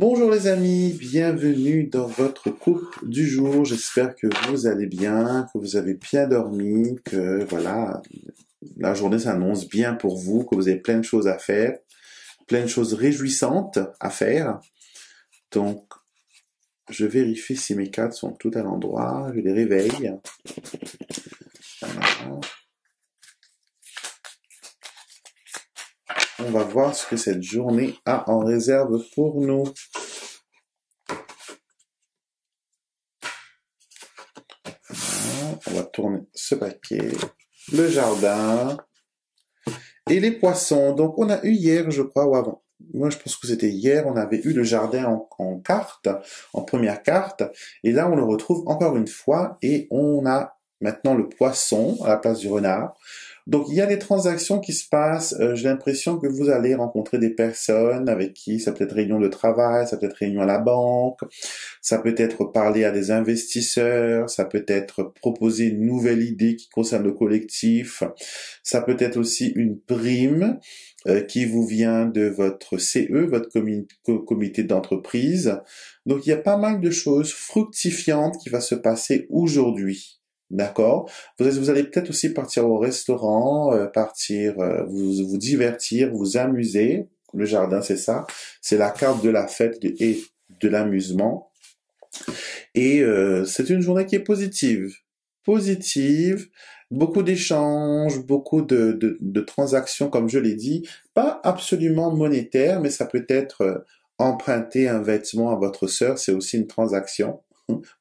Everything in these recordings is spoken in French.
Bonjour les amis, bienvenue dans votre coupe du jour. J'espère que vous allez bien, que vous avez bien dormi, que voilà, la journée s'annonce bien pour vous, que vous avez plein de choses à faire, plein de choses réjouissantes à faire. Donc, je vérifie si mes cartes sont toutes à l'endroit, je les réveille. On va voir ce que cette journée a en réserve pour nous. on va tourner ce paquet. Le jardin. Et les poissons. Donc, on a eu hier, je crois, ou avant. Moi, je pense que c'était hier, on avait eu le jardin en, en carte, en première carte. Et là, on le retrouve encore une fois. Et on a maintenant le poisson à la place du renard. Donc il y a des transactions qui se passent. Euh, j'ai l'impression que vous allez rencontrer des personnes avec qui ça peut être réunion de travail, ça peut être réunion à la banque, ça peut être parler à des investisseurs, ça peut être proposer une nouvelle idée qui concerne le collectif, ça peut être aussi une prime euh, qui vous vient de votre CE, votre comité d'entreprise. Donc il y a pas mal de choses fructifiantes qui va se passer aujourd'hui. D'accord vous, allez peut-être aussi partir au restaurant, euh, partir euh, vous, vous divertir, vous amuser. Le jardin, c'est ça. C'est la carte de la fête et de l'amusement. Et euh, c'est une journée qui est positive. Positive, beaucoup d'échanges, beaucoup de, de, de, transactions, comme je l'ai dit. Pas absolument monétaire, mais ça peut être emprunter un vêtement à votre sœur, c'est aussi une transaction.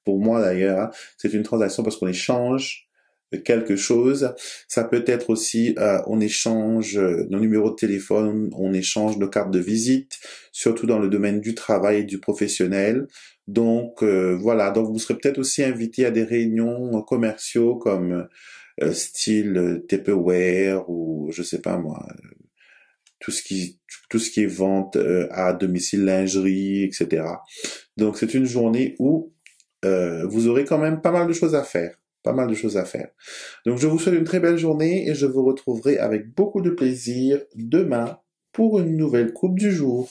Pour moi d'ailleurs, hein, c'est une transaction parce qu'on échange quelque chose. Ça peut être aussi, euh, on échange nos numéros de téléphone, on échange nos cartes de visite, surtout dans le domaine du travail et du professionnel. Donc euh, voilà, donc vous serez peut-être aussi invité à des réunions commerciaux comme euh, style Tupperware ou je sais pas moi, tout ce qui tout ce qui est vente à domicile lingerie, etc. Donc c'est une journée où euh, vous aurez quand même pas mal de choses à faire. Pas mal de choses à faire. Donc je vous souhaite une très belle journée et je vous retrouverai avec beaucoup de plaisir demain pour une nouvelle coupe du jour.